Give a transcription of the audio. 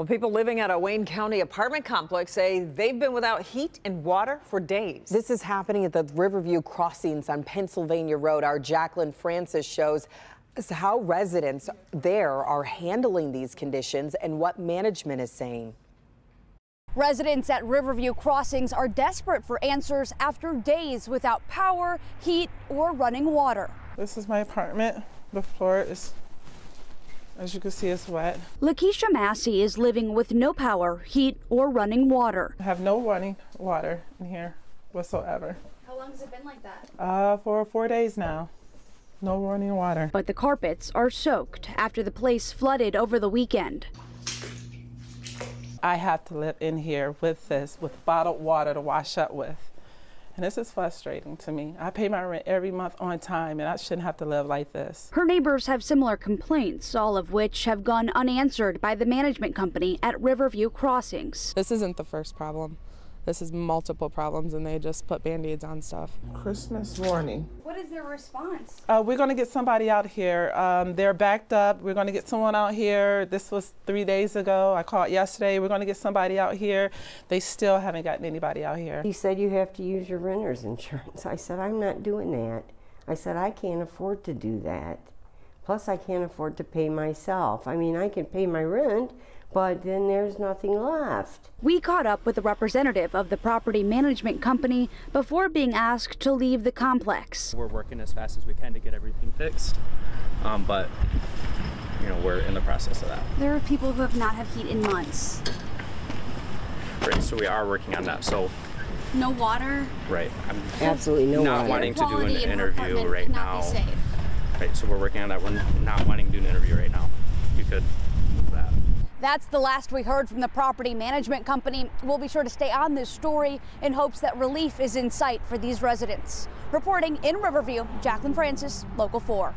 Well, people living at a Wayne County apartment complex say they've been without heat and water for days. This is happening at the Riverview Crossings on Pennsylvania Road. Our Jacqueline Francis shows us how residents there are handling these conditions and what management is saying. Residents at Riverview Crossings are desperate for answers after days without power, heat, or running water. This is my apartment. The floor is as you can see, it's wet. Lakeisha Massey is living with no power, heat, or running water. I have no running water in here whatsoever. How long has it been like that? Uh, for four days now. No running water. But the carpets are soaked after the place flooded over the weekend. I have to live in here with this, with bottled water to wash up with. And this is frustrating to me. I pay my rent every month on time, and I shouldn't have to live like this. Her neighbors have similar complaints, all of which have gone unanswered by the management company at Riverview Crossings. This isn't the first problem. This is multiple problems, and they just put band aids on stuff. Christmas morning. What is their response? Uh, we're going to get somebody out here. Um, they're backed up. We're going to get someone out here. This was three days ago. I called yesterday. We're going to get somebody out here. They still haven't gotten anybody out here. He said you have to use your renter's insurance. I said, I'm not doing that. I said, I can't afford to do that. Plus, I can't afford to pay myself. I mean, I can pay my rent, but then there's nothing left. We caught up with a representative of the property management company before being asked to leave the complex. We're working as fast as we can to get everything fixed, um, but you know we're in the process of that. There are people who have not had heat in months. Right, so we are working on that. So no water. Right, I'm absolutely no not water. wanting to do an interview right now. Right, so we're working on that. We're not wanting to do an interview right now. You could that's the last we heard from the property management company. We'll be sure to stay on this story in hopes that relief is in sight for these residents. Reporting in Riverview, Jacqueline Francis, Local 4.